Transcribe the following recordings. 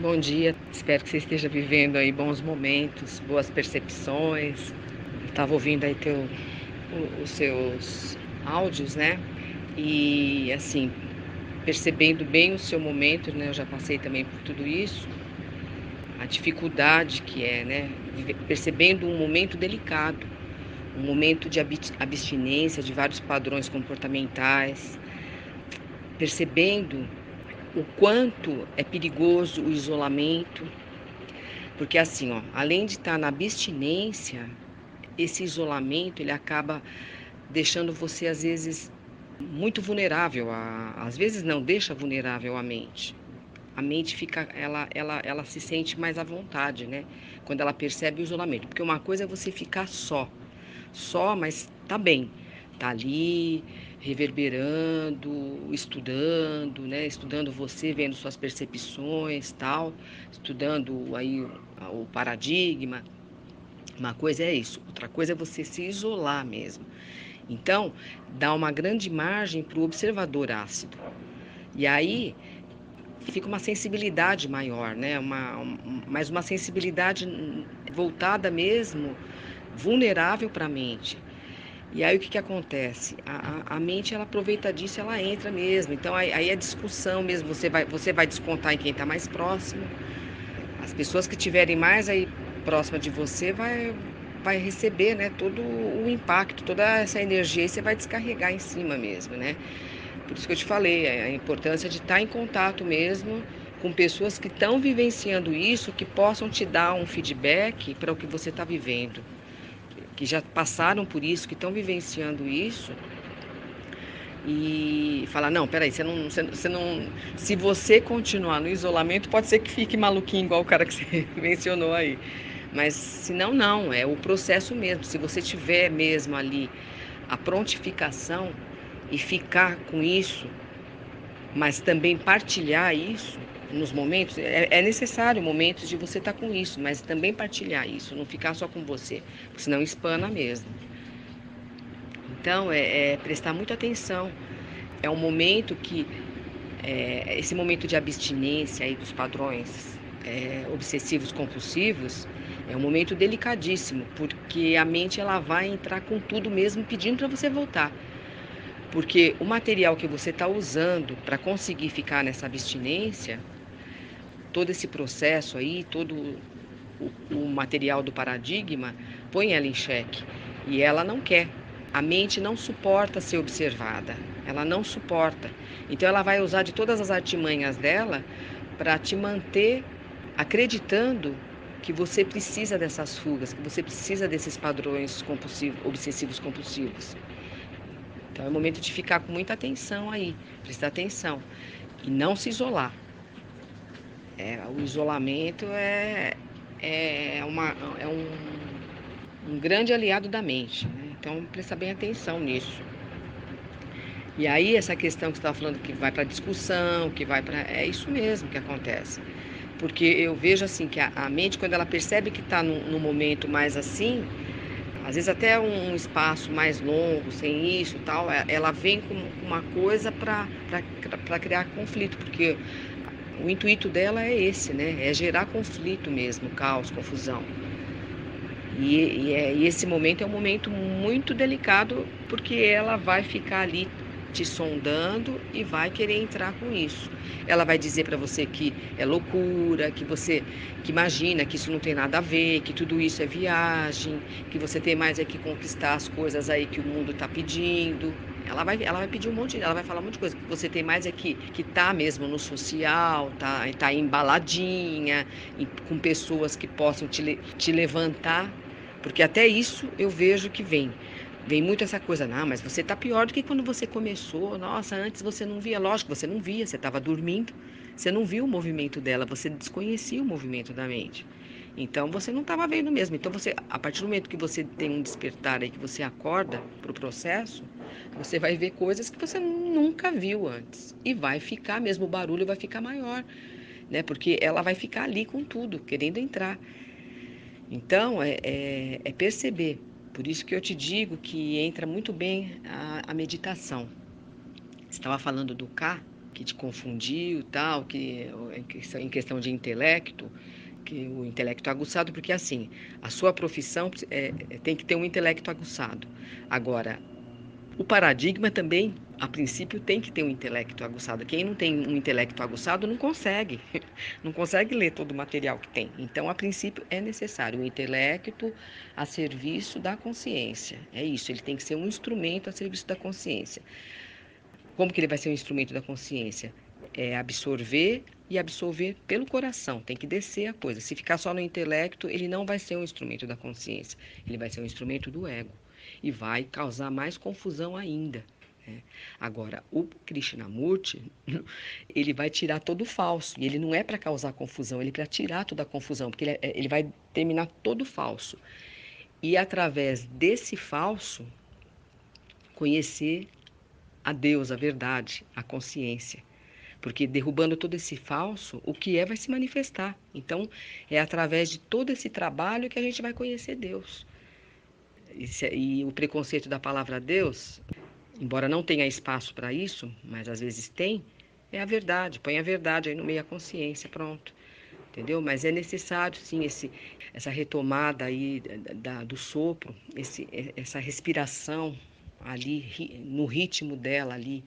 Bom dia, espero que você esteja vivendo aí bons momentos, boas percepções. Estava ouvindo aí teu, os seus áudios, né? E assim, percebendo bem o seu momento, né? Eu já passei também por tudo isso. A dificuldade que é, né? Percebendo um momento delicado, um momento de abstinência de vários padrões comportamentais, percebendo o quanto é perigoso o isolamento, porque assim, ó, além de estar na abstinência, esse isolamento ele acaba deixando você às vezes muito vulnerável, a, às vezes não deixa vulnerável a mente. A mente fica, ela, ela, ela se sente mais à vontade, né? Quando ela percebe o isolamento, porque uma coisa é você ficar só, só, mas tá bem, tá ali, reverberando, estudando, né? Estudando você, vendo suas percepções, tal, estudando aí o, o paradigma. Uma coisa é isso, outra coisa é você se isolar mesmo. Então, dá uma grande margem para o observador ácido. E aí fica uma sensibilidade maior, né? Uma, um, mas uma sensibilidade voltada mesmo, vulnerável para a mente. E aí o que, que acontece? A, a, a, mente ela aproveita disso, ela entra mesmo. Então aí, aí é discussão mesmo. Você vai, você vai descontar em quem está mais próximo. As pessoas que estiverem mais aí próxima de você vai, vai receber, né, todo o impacto, toda essa energia e você vai descarregar em cima mesmo, né? Por isso que eu te falei, a importância de estar em contato mesmo com pessoas que estão vivenciando isso, que possam te dar um feedback para o que você está vivendo que já passaram por isso, que estão vivenciando isso, e falar, não, peraí, você não, você, você não. Se você continuar no isolamento, pode ser que fique maluquinho, igual o cara que você mencionou aí. Mas se não, não, é o processo mesmo. Se você tiver mesmo ali a prontificação e ficar com isso, mas também partilhar isso, nos momentos, é, é, necessário momentos de você estar tá com isso, mas também partilhar isso, não ficar só com você, senão espana mesmo. Então, é, é prestar muita atenção. É um momento que, é, esse momento de abstinência aí dos padrões é, obsessivos compulsivos, é um momento delicadíssimo, porque a mente ela vai entrar com tudo mesmo pedindo para você voltar. Porque o material que você está usando para conseguir ficar nessa abstinência, todo esse processo aí, todo o, o material do paradigma, põe ela em xeque. E ela não quer. A mente não suporta ser observada. Ela não suporta. Então ela vai usar de todas as artimanhas dela para te manter acreditando que você precisa dessas fugas, que você precisa desses padrões compulsivos, obsessivos compulsivos. Então é momento de ficar com muita atenção aí, prestar atenção e não se isolar. É, o isolamento é, é, uma, é um, um grande aliado da mente. Né? Então, prestar bem atenção nisso. E aí, essa questão que você estava falando que vai para discussão, que vai para. É isso mesmo que acontece. Porque eu vejo assim que a, a mente, quando ela percebe que está num, momento mais assim, às vezes até um, um espaço mais longo, sem isso tal, é, ela vem com uma coisa para criar conflito, porque o intuito dela é esse, né? É gerar conflito mesmo, caos, confusão. E, e, é, e esse momento é um momento muito delicado porque ela vai ficar ali te sondando e vai querer entrar com isso. Ela vai dizer para você que é loucura, que você que imagina que isso não tem nada a ver, que tudo isso é viagem, que você tem mais é que conquistar as coisas aí que o mundo está pedindo. Ela vai, ela vai pedir um monte, ela vai falar um monte de coisa. Você tem mais é que, que tá mesmo no social, tá, tá embaladinha, com pessoas que possam te, te levantar, porque até isso eu vejo que vem. Vem muito essa coisa, não, mas você tá pior do que quando você começou. Nossa, antes você não via, lógico, você não via, você estava dormindo, você não viu o movimento dela, você desconhecia o movimento da mente. Então você não estava vendo mesmo. Então você, a partir do momento que você tem um despertar aí, que você acorda para o processo, você vai ver coisas que você nunca viu antes. E vai ficar mesmo, o barulho vai ficar maior, né? Porque ela vai ficar ali com tudo, querendo entrar. Então, é, é, é perceber. Por isso que eu te digo que entra muito bem a, a meditação. Estava falando do K, que te confundiu, tal, que em questão de intelecto, que o intelecto aguçado, porque assim, a sua profissão é, é, tem que ter um intelecto aguçado. Agora, o paradigma também, a princípio, tem que ter um intelecto aguçado. Quem não tem um intelecto aguçado não consegue, não consegue ler todo o material que tem. Então, a princípio, é necessário o um intelecto a serviço da consciência. É isso, ele tem que ser um instrumento a serviço da consciência. Como que ele vai ser um instrumento da consciência? É absorver e absorver pelo coração. Tem que descer a coisa. Se ficar só no intelecto, ele não vai ser um instrumento da consciência. Ele vai ser um instrumento do ego e vai causar mais confusão ainda. Né? Agora, o Krishnamurti, ele vai tirar todo o falso. E ele não é para causar confusão, ele é para tirar toda a confusão, porque ele, é, ele vai terminar todo falso. E através desse falso, conhecer a Deus, a verdade, a consciência. Porque derrubando todo esse falso, o que é vai se manifestar. Então, é através de todo esse trabalho que a gente vai conhecer Deus. E, o preconceito da palavra Deus, embora não tenha espaço para isso, mas às vezes tem, é a verdade. Põe a verdade aí no meio da consciência, pronto. Entendeu? Mas é necessário, sim, esse, essa retomada aí da, do sopro, esse, essa respiração ali, no ritmo dela ali,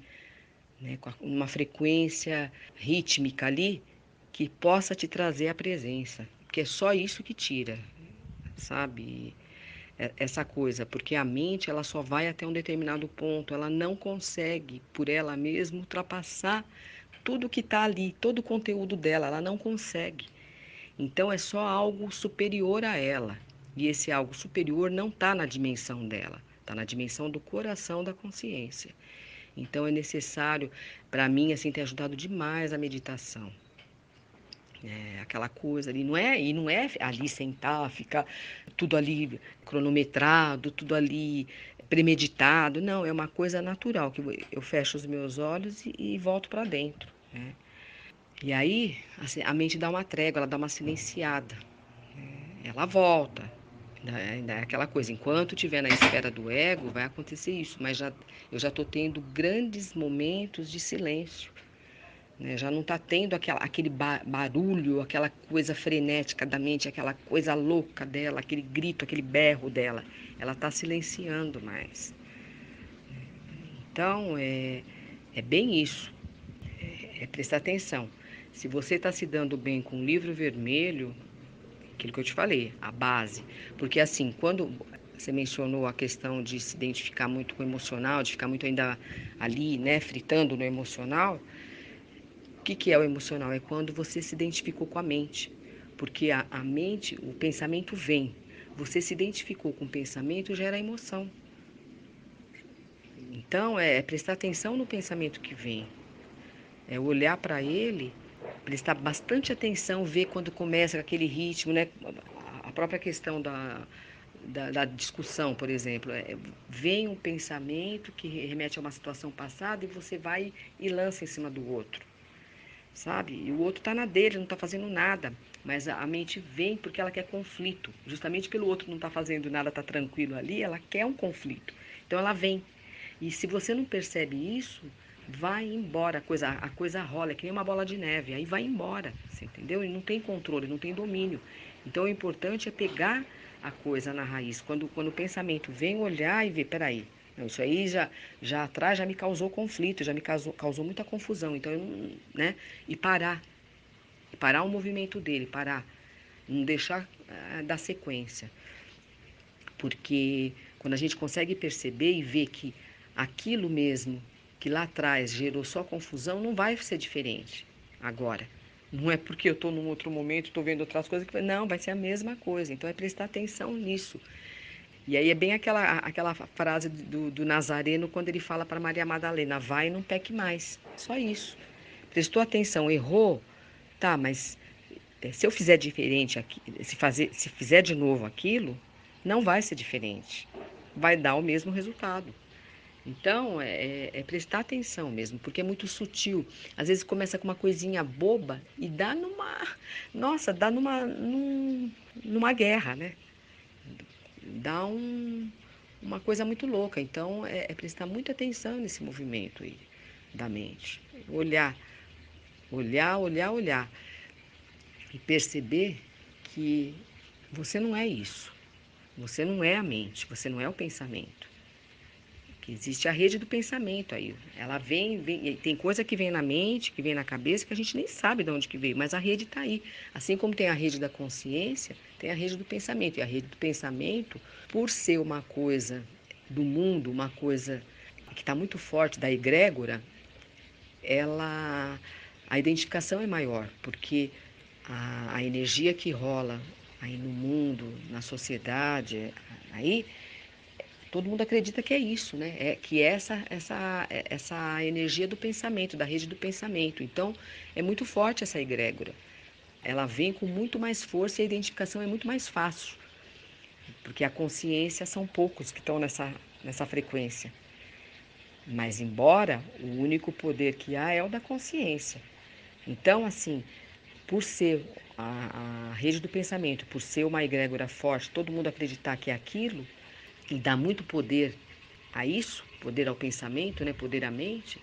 né, com uma frequência rítmica ali que possa te trazer a presença, porque é só isso que tira, sabe? É, essa coisa, porque a mente ela só vai até um determinado ponto, ela não consegue por ela mesma ultrapassar tudo que está ali, todo o conteúdo dela, ela não consegue. Então é só algo superior a ela. E esse algo superior não está na dimensão dela, está na dimensão do coração da consciência. Então é necessário, para mim, assim, ter ajudado demais a meditação. É, aquela coisa ali, não é, e não é ali sentar, ficar tudo ali cronometrado, tudo ali premeditado, não, é uma coisa natural, que eu fecho os meus olhos e, e volto para dentro. Né? E aí assim, a mente dá uma trégua, ela dá uma silenciada, né? ela volta, ainda é aquela coisa, enquanto estiver na esfera do ego, vai acontecer isso, mas já, eu já estou tendo grandes momentos de silêncio. Né? Já não está tendo aquela, aquele barulho, aquela coisa frenética da mente, aquela coisa louca dela, aquele grito, aquele berro dela. Ela está silenciando mais. Então, é, é bem isso. É, é prestar atenção. Se você está se dando bem com o livro vermelho, aquilo que eu te falei, a base. Porque assim, quando você mencionou a questão de se identificar muito com o emocional, de ficar muito ainda ali, né, fritando no emocional, o que, que é o emocional? É quando você se identificou com a mente. Porque a, a mente, o pensamento vem. Você se identificou com o pensamento, gera emoção. Então, é, é prestar atenção no pensamento que vem. É olhar para ele prestar bastante atenção, ver quando começa aquele ritmo, né? A própria questão da, da, da, discussão, por exemplo, é, vem um pensamento que remete a uma situação passada e você vai e lança em cima do outro, sabe? E o outro está na dele, não está fazendo nada, mas a, a, mente vem porque ela quer conflito, justamente pelo outro não está fazendo nada, está tranquilo ali, ela quer um conflito, então ela vem. E se você não percebe isso, vai embora, a coisa, a coisa rola, é que nem uma bola de neve, aí vai embora, você entendeu? E não tem controle, não tem domínio. Então o importante é pegar a coisa na raiz. Quando, quando o pensamento vem olhar e ver, peraí, não, isso aí já, já atrás já me causou conflito, já me causou, causou muita confusão. Então, eu, né? E parar. E parar o movimento dele, parar. Não deixar uh, dar sequência. Porque quando a gente consegue perceber e ver que aquilo mesmo que lá atrás gerou só confusão, não vai ser diferente agora. Não é porque eu estou num outro momento, estou vendo outras coisas, que não, vai ser a mesma coisa. Então é prestar atenção nisso. E aí é bem aquela, aquela frase do, do Nazareno quando ele fala para Maria Madalena: vai e não peque mais. Só isso. Prestou atenção, errou, tá, mas é, se eu fizer diferente aqui, se, fazer, se fizer de novo aquilo, não vai ser diferente. Vai dar o mesmo resultado. Então, é, é, é, prestar atenção mesmo, porque é muito sutil. Às vezes começa com uma coisinha boba e dá numa. Nossa, dá numa, num, numa guerra, né? Dá um, uma coisa muito louca. Então, é, é prestar muita atenção nesse movimento aí. da mente. Olhar, olhar, olhar, olhar. E perceber que você não é isso. Você não é a mente, você não é o pensamento. Que existe a rede do pensamento aí. Ela vem, vem, tem coisa que vem na mente, que vem na cabeça, que a gente nem sabe de onde que veio, mas a rede está aí. Assim como tem a rede da consciência, tem a rede do pensamento. E a rede do pensamento, por ser uma coisa do mundo, uma coisa que está muito forte da egrégora, ela a identificação é maior, porque a, a energia que rola aí no mundo, na sociedade, aí todo mundo acredita que é isso, né? É que é essa essa essa energia do pensamento, da rede do pensamento. Então, é muito forte essa egrégora. Ela vem com muito mais força e a identificação é muito mais fácil. Porque a consciência são poucos que estão nessa nessa frequência. Mas embora o único poder que há é o da consciência. Então, assim, por ser a, a rede do pensamento, por ser uma egrégora forte, todo mundo acreditar que é aquilo, e dá muito poder a isso, poder ao pensamento, né, poder à mente,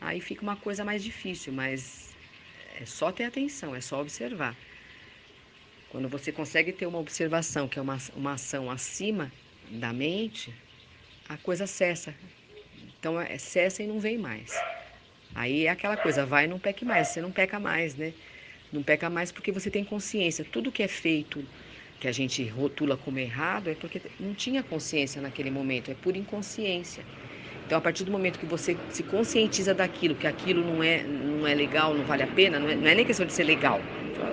aí fica uma coisa mais difícil, mas é só ter atenção, é só observar. Quando você consegue ter uma observação, que é uma, uma ação acima da mente, a coisa cessa. Então, é, cessa e não vem mais. Aí é aquela coisa, vai e não peque mais, você não peca mais, né? Não peca mais porque você tem consciência. Tudo que é feito, que a gente rotula como errado, é porque não tinha consciência naquele momento, é por inconsciência. Então, a partir do momento que você se conscientiza daquilo, que aquilo não é, não é legal, não vale a pena, não é, não é nem questão de ser legal,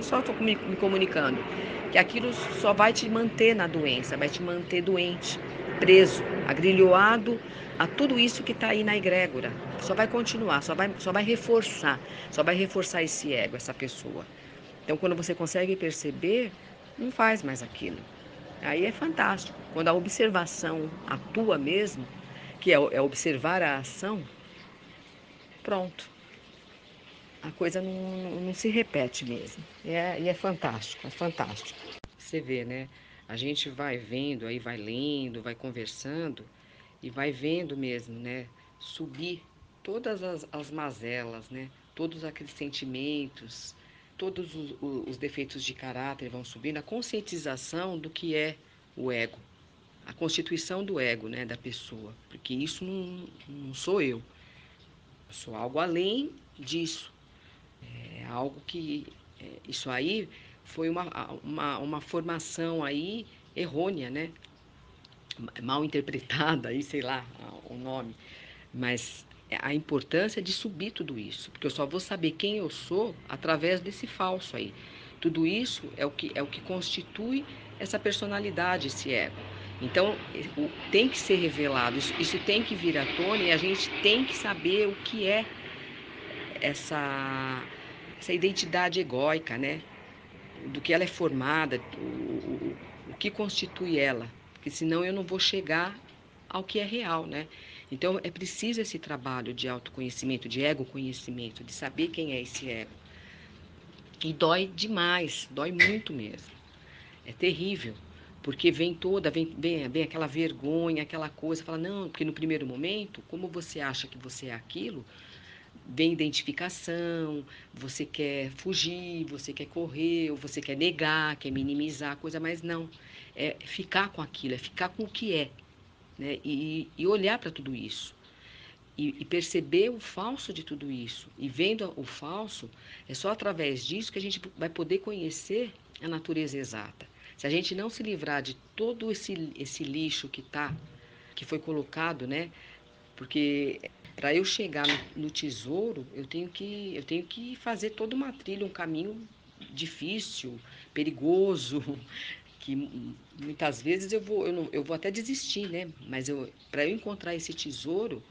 só estou me, me comunicando, que aquilo só vai te manter na doença, vai te manter doente, preso, agrilhoado a tudo isso que está aí na egrégora. Só vai continuar, só vai, só vai reforçar, só vai reforçar esse ego, essa pessoa. Então, quando você consegue perceber, não faz mais aquilo. Aí é fantástico. Quando a observação atua mesmo, que é, é observar a ação, pronto. A coisa não, não se repete mesmo. E é, e é fantástico, é fantástico. Você vê, né? A gente vai vendo, aí vai lendo, vai conversando e vai vendo mesmo, né? Subir todas as, as mazelas, né? Todos aqueles sentimentos, todos os, os, defeitos de caráter vão subindo, a conscientização do que é o ego, a constituição do ego, né, da pessoa, porque isso não, não sou eu, eu sou algo além disso, é algo que, é, isso aí foi uma, uma, uma formação aí errônea, né, mal interpretada, aí sei lá o nome, mas a importância de subir tudo isso, porque eu só vou saber quem eu sou através desse falso aí. Tudo isso é o que é o que constitui essa personalidade, esse ego. Então, tem que ser revelado, isso, isso tem que vir à tona e a gente tem que saber o que é essa, essa identidade egóica, né? Do que ela é formada, o, o, o que constitui ela, porque senão eu não vou chegar ao que é real, né? Então é preciso esse trabalho de autoconhecimento, de ego conhecimento, de saber quem é esse ego. E dói demais, dói muito mesmo. É terrível, porque vem toda, vem, vem, vem aquela vergonha, aquela coisa, fala, não, porque no primeiro momento, como você acha que você é aquilo, vem identificação, você quer fugir, você quer correr, ou você quer negar, quer minimizar a coisa, mas não. É ficar com aquilo, é ficar com o que é né? e, e olhar para tudo isso. E, perceber o falso de tudo isso. E vendo o falso, é só através disso que a gente vai poder conhecer a natureza exata. Se a gente não se livrar de todo esse, esse lixo que tá, que foi colocado, né? Porque para eu chegar no, no, tesouro, eu tenho que eu tenho que fazer toda uma trilha, um caminho difícil, perigoso, que muitas vezes eu vou, eu, não, eu vou até desistir, né? Mas para eu encontrar esse tesouro,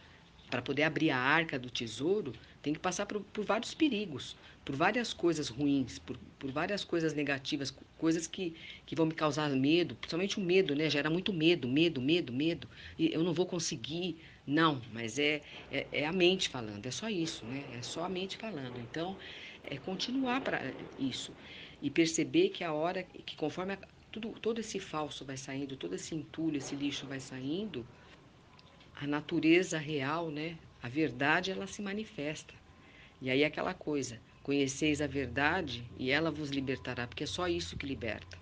para poder abrir a arca do tesouro, tem que passar por, por vários perigos, por várias coisas ruins, por, por várias coisas negativas, coisas que, que vão me causar medo, principalmente o medo, né? Gera muito medo, medo, medo, medo. E eu não vou conseguir. Não, mas é, é, é a mente falando, é só isso, né? É só a mente falando. Então, é continuar para isso e perceber que a hora que conforme tudo, todo esse falso vai saindo, todo esse entulho, esse lixo vai saindo, a natureza real, né? A verdade ela se manifesta. E aí aquela coisa, conheceis a verdade e ela vos libertará, porque é só isso que liberta.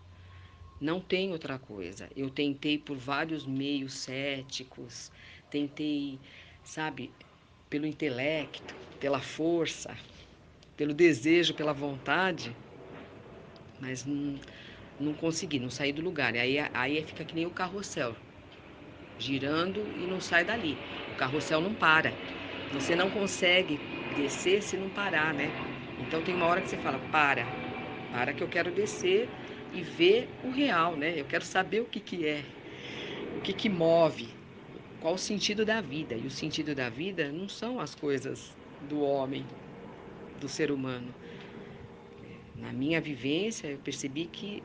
Não tem outra coisa. Eu tentei por vários meios céticos, tentei, sabe, pelo intelecto, pela força, pelo desejo, pela vontade, mas não, não consegui, não saí do lugar. Aí, aí fica que nem o carrossel, girando e não sai dali. O carrossel não para. Você não consegue descer se não parar, né? Então tem uma hora que você fala, para, para que eu quero descer e ver o real, né? Eu quero saber o que, que é, o que, que move, qual o sentido da vida. E o sentido da vida não são as coisas do homem, do ser humano. Na minha vivência, eu percebi que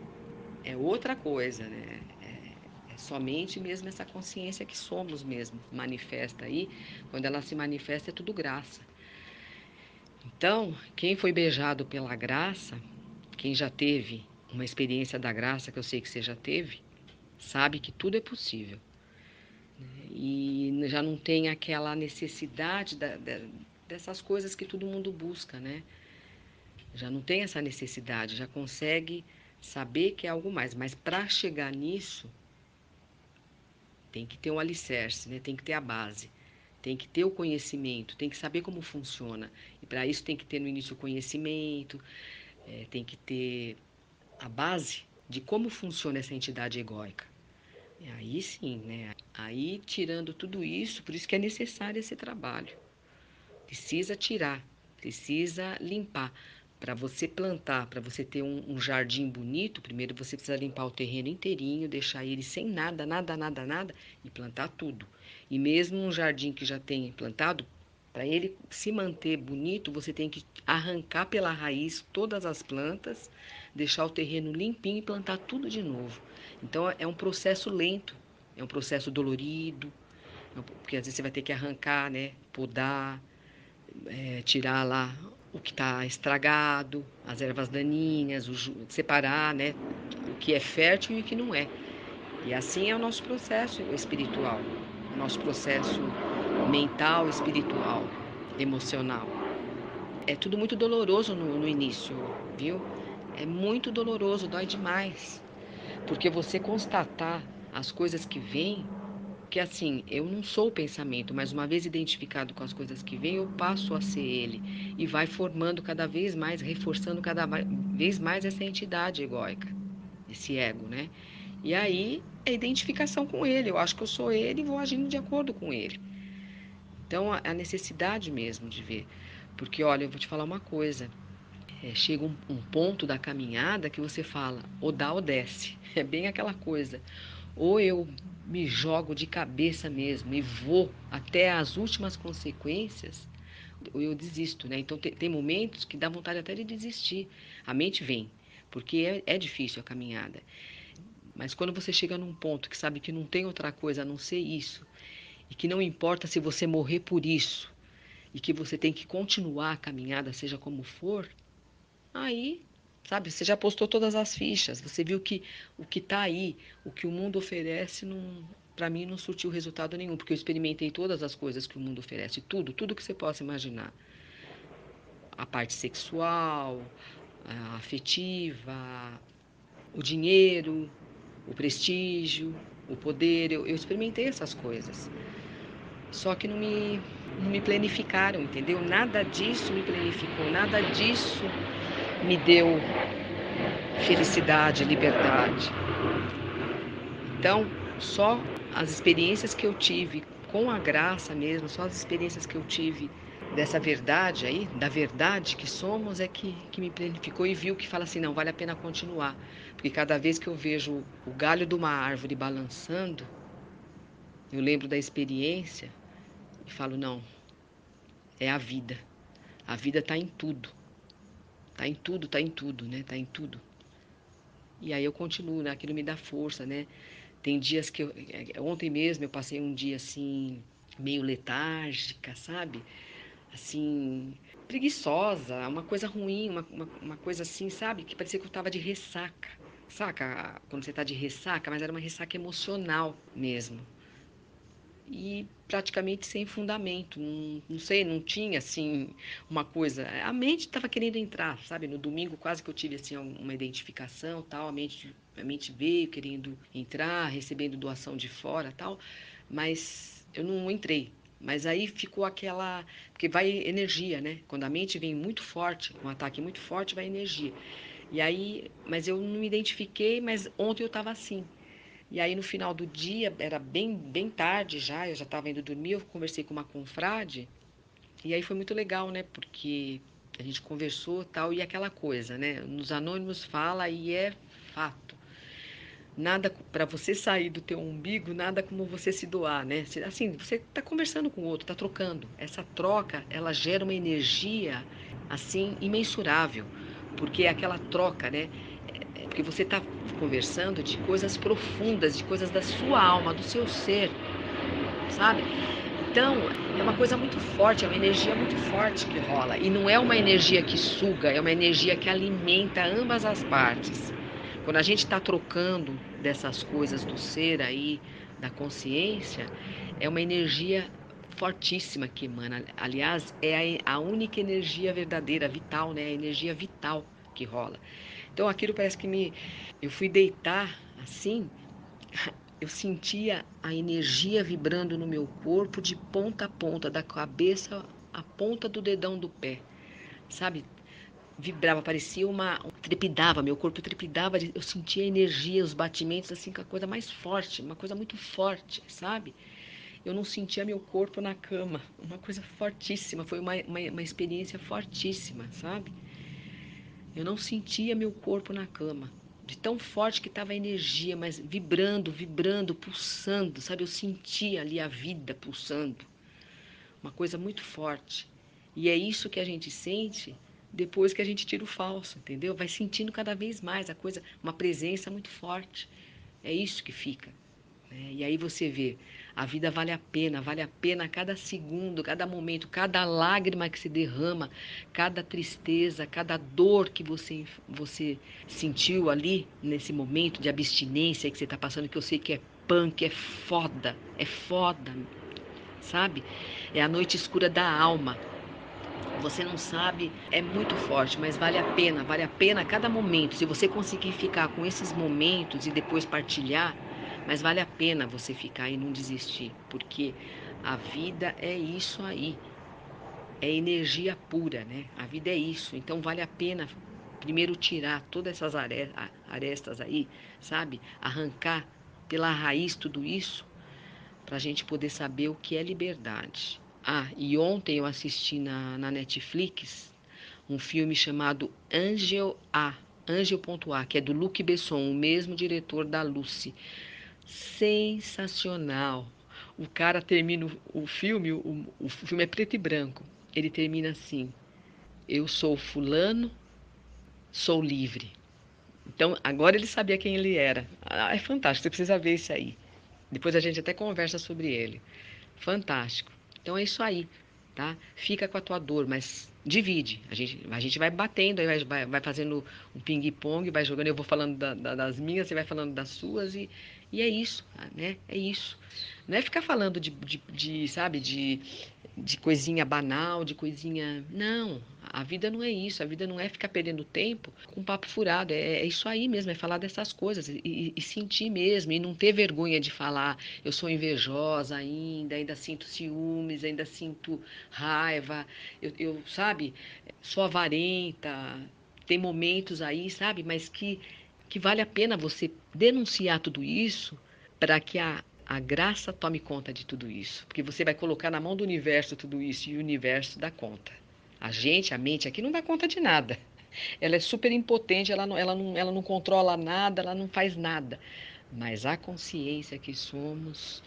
é outra coisa, né? É, é somente mesmo essa consciência que somos mesmo, manifesta aí. Quando ela se manifesta, é tudo graça. Então, quem foi beijado pela graça, quem já teve uma experiência da graça, que eu sei que você já teve, sabe que tudo é possível. Né? E já não tem aquela necessidade da, da, dessas coisas que todo mundo busca, né? Já não tem essa necessidade, já consegue saber que é algo mais. Mas para chegar nisso, tem que ter um alicerce, né? tem que ter a base, tem que ter o conhecimento, tem que saber como funciona. E para isso tem que ter no início o conhecimento, é, tem que ter a base de como funciona essa entidade egóica. E aí sim, né? Aí tirando tudo isso, por isso que é necessário esse trabalho. Precisa tirar, precisa limpar. Para você plantar, para você ter um, um, jardim bonito, primeiro você precisa limpar o terreno inteirinho, deixar ele sem nada, nada, nada, nada e plantar tudo. E mesmo um jardim que já tem plantado, para ele se manter bonito, você tem que arrancar pela raiz todas as plantas deixar o terreno limpinho e plantar tudo de novo. Então é um processo lento, é um processo dolorido, é porque às vezes você vai ter que arrancar, né, podar, é, tirar lá o que está estragado, as ervas daninhas, o, separar, né, o que é fértil e o que não é. E assim é o nosso processo espiritual, o nosso processo mental, espiritual, emocional. É tudo muito doloroso no, no início, viu? É muito doloroso, dói demais. Porque você constatar as coisas que vêm, que assim, eu não sou o pensamento, mas uma vez identificado com as coisas que vêm, eu passo a ser ele. E vai formando cada vez mais, reforçando cada vez mais essa entidade egóica, esse ego, né? E aí é identificação com ele. Eu acho que eu sou ele e vou agindo de acordo com ele. Então, a necessidade mesmo de ver. Porque, olha, eu vou te falar uma coisa é, chega um, um, ponto da caminhada que você fala, ou dá ou desce. É bem aquela coisa. Ou eu me jogo de cabeça mesmo e vou até as últimas consequências, ou eu desisto, né? Então tem, momentos que dá vontade até de desistir. A mente vem, porque é, é difícil a caminhada. Mas quando você chega num ponto que sabe que não tem outra coisa a não ser isso, e que não importa se você morrer por isso, e que você tem que continuar a caminhada, seja como for, Aí, sabe, você já postou todas as fichas, você viu que o que está aí, o que o mundo oferece, não, para mim não surtiu resultado nenhum, porque eu experimentei todas as coisas que o mundo oferece, tudo, tudo que você possa imaginar. A parte sexual, a afetiva, o dinheiro, o prestígio, o poder, eu, eu experimentei essas coisas. Só que não me, não me planificaram, entendeu? Nada disso me planificou, nada disso me deu felicidade, liberdade. Então, só as experiências que eu tive com a graça mesmo, só as experiências que eu tive dessa verdade aí, da verdade que somos, é que, que me planificou e viu que fala assim: não, vale a pena continuar. Porque cada vez que eu vejo o galho de uma árvore balançando, eu lembro da experiência e falo: não, é a vida. A vida está em tudo. Tá em tudo, tá em tudo, né? Tá em tudo. E aí eu continuo, né? Aquilo me dá força, né? Tem dias que eu, é, ontem mesmo eu passei um dia assim meio letárgica, sabe? Assim, preguiçosa, uma coisa ruim, uma, uma, uma coisa assim, sabe? Que parecia que eu estava de ressaca. Saca? Quando você está de ressaca, mas era uma ressaca emocional mesmo. e praticamente sem fundamento. Não, não, sei, não tinha assim uma coisa. A mente estava querendo entrar, sabe? No domingo quase que eu tive assim uma identificação, tal. A mente, a mente veio querendo entrar, recebendo doação de fora, tal. Mas eu não entrei. Mas aí ficou aquela. Porque vai energia, né? Quando a mente vem muito forte, um ataque muito forte, vai energia. E aí, mas eu não me identifiquei, mas ontem eu estava assim. E aí no final do dia, era bem, bem tarde já, eu já estava indo dormir, eu conversei com uma confrade, e aí foi muito legal, né? Porque a gente conversou tal, e aquela coisa, né? Nos anônimos fala e é fato. Nada para você sair do teu umbigo, nada como você se doar, né? Assim, você está conversando com o outro, está trocando. Essa troca, ela gera uma energia assim imensurável, porque é aquela troca, né? Porque você está conversando de coisas profundas, de coisas da sua alma, do seu ser, sabe? Então, é uma coisa muito forte, é uma energia muito forte que rola. E não é uma energia que suga, é uma energia que alimenta ambas as partes. Quando a gente está trocando dessas coisas do ser aí, da consciência, é uma energia fortíssima que emana. Aliás, é a única energia verdadeira, vital, né? A energia vital que rola. Então aquilo parece que me. Eu fui deitar assim, eu sentia a energia vibrando no meu corpo de ponta a ponta, da cabeça à ponta do dedão do pé, sabe? Vibrava, parecia uma. trepidava, meu corpo trepidava, eu sentia a energia, os batimentos, assim, com a coisa mais forte, uma coisa muito forte, sabe? Eu não sentia meu corpo na cama, uma coisa fortíssima, foi uma, uma, uma experiência fortíssima, sabe? Eu não sentia meu corpo na cama, de tão forte que estava a energia, mas vibrando, vibrando, pulsando, sabe? Eu sentia ali a vida pulsando. Uma coisa muito forte. E é isso que a gente sente depois que a gente tira o falso, entendeu? Vai sentindo cada vez mais a coisa, uma presença muito forte. É isso que fica. Né? E aí você vê a vida vale a pena, vale a pena cada segundo, cada momento, cada lágrima que se derrama, cada tristeza, cada dor que você, você sentiu ali nesse momento de abstinência que você está passando, que eu sei que é punk, é foda, é foda, sabe? É a noite escura da alma. Você não sabe, é muito forte, mas vale a pena, vale a pena cada momento. Se você conseguir ficar com esses momentos e depois partilhar, mas vale a pena você ficar e não desistir, porque a vida é isso aí. É energia pura, né? A vida é isso. Então vale a pena primeiro tirar todas essas arestas aí, sabe? Arrancar pela raiz tudo isso, para a gente poder saber o que é liberdade. Ah, e ontem eu assisti na, na Netflix um filme chamado Angel A, Angel.A, que é do Luc Besson, o mesmo diretor da Lucy sensacional. O cara termina o filme, o, o filme é preto e branco. Ele termina assim: Eu sou fulano, sou livre. Então, agora ele sabia quem ele era. Ah, é fantástico, você precisa ver isso aí. Depois a gente até conversa sobre ele. Fantástico. Então é isso aí, tá? Fica com a tua dor, mas divide. A gente, a gente vai batendo, aí vai, vai fazendo um ping-pong, vai jogando. Eu vou falando da, da, das minhas, você vai falando das suas e, e é isso, né? É isso. Não é ficar falando de, de, de, sabe, de, de coisinha banal, de coisinha. Não, a vida não é isso. A vida não é ficar perdendo tempo com papo furado. É, é isso aí mesmo, é falar dessas coisas e, e, sentir mesmo. E não ter vergonha de falar, eu sou invejosa ainda, ainda sinto ciúmes, ainda sinto raiva. Eu, eu sabe, sou avarenta. Tem momentos aí, sabe, mas que que vale a pena você denunciar tudo isso para que a, a graça tome conta de tudo isso. Porque você vai colocar na mão do universo tudo isso e o universo dá conta. A gente, a mente aqui não dá conta de nada. Ela é super impotente, ela não, ela não, ela não controla nada, ela não faz nada. Mas a consciência que somos,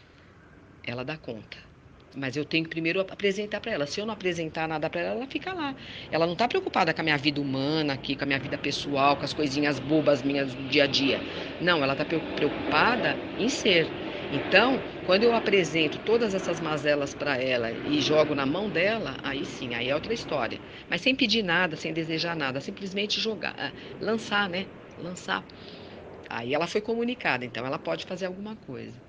ela dá conta. Mas eu tenho que primeiro apresentar para ela. Se eu não apresentar nada para ela, ela fica lá. Ela não está preocupada com a minha vida humana aqui, com a minha vida pessoal, com as coisinhas bobas minhas do dia a dia. Não, ela está preocupada em ser. Então, quando eu apresento todas essas mazelas para ela e jogo na mão dela, aí sim, aí é outra história. Mas sem pedir nada, sem desejar nada, simplesmente jogar, ah, lançar, né? Lançar. Aí ela foi comunicada, então ela pode fazer alguma coisa.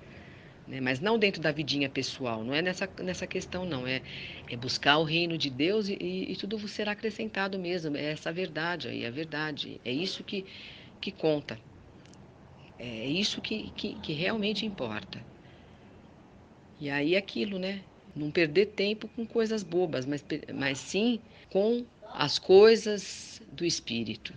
Né? mas não dentro da vidinha pessoal, não é nessa, nessa questão, não. É, é buscar o reino de Deus e, e, e tudo será acrescentado mesmo. É essa verdade aí, a verdade. É isso que, que conta. É isso que, que, que realmente importa. E aí aquilo, né? Não perder tempo com coisas bobas, mas, mas sim com as coisas do espírito.